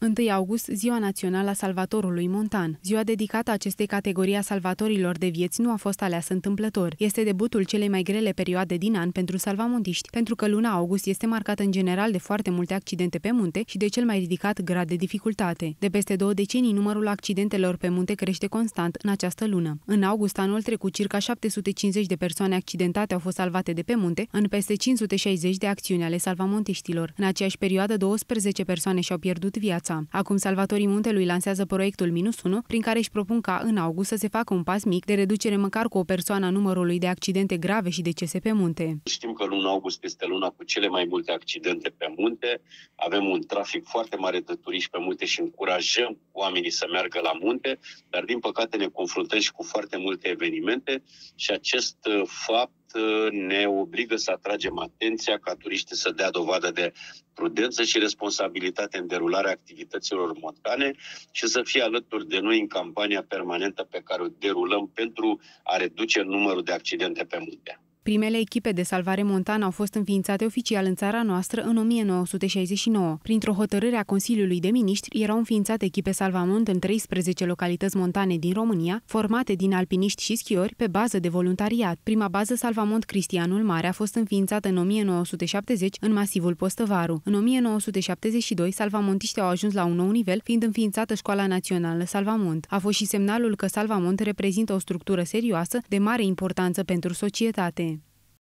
1 august, Ziua Națională a Salvatorului Montan. Ziua dedicată acestei categorii a salvatorilor de vieți nu a fost aleasă întâmplător. Este debutul celei mai grele perioade din an pentru salvamontiști, pentru că luna august este marcată în general de foarte multe accidente pe munte și de cel mai ridicat grad de dificultate. De peste două decenii, numărul accidentelor pe munte crește constant în această lună. În august anul trecut, circa 750 de persoane accidentate au fost salvate de pe munte, în peste 560 de acțiuni ale salvamontiștilor. În aceeași perioadă, 12 persoane și-au pierdut viața viața. Acum Salvatorii Muntelui lansează proiectul Minus 1, prin care își propun ca în august să se facă un pas mic de reducere măcar cu o persoană a numărului de accidente grave și decese pe munte. Știm că luna august este luna cu cele mai multe accidente pe munte, avem un trafic foarte mare de turiști pe munte și încurajăm oamenii să meargă la munte, dar din păcate ne confruntăm și cu foarte multe evenimente și acest uh, fapt Uh, ne obligă să atragem atenția ca turiștii să dea dovadă de prudență și responsabilitate în derularea activităților montane și să fie alături de noi în campania permanentă pe care o derulăm pentru a reduce numărul de accidente pe munte. Primele echipe de salvare montană au fost înființate oficial în țara noastră în 1969. Printr-o hotărâre a Consiliului de Ministri erau înființate echipe salvamont în 13 localități montane din România, formate din alpiniști și schiori pe bază de voluntariat. Prima bază salvamont Cristianul Mare a fost înființată în 1970 în masivul Postăvaru. În 1972, salvamontiștii au ajuns la un nou nivel, fiind înființată Școala Națională Salvamont. A fost și semnalul că Salvamont reprezintă o structură serioasă de mare importanță pentru societate.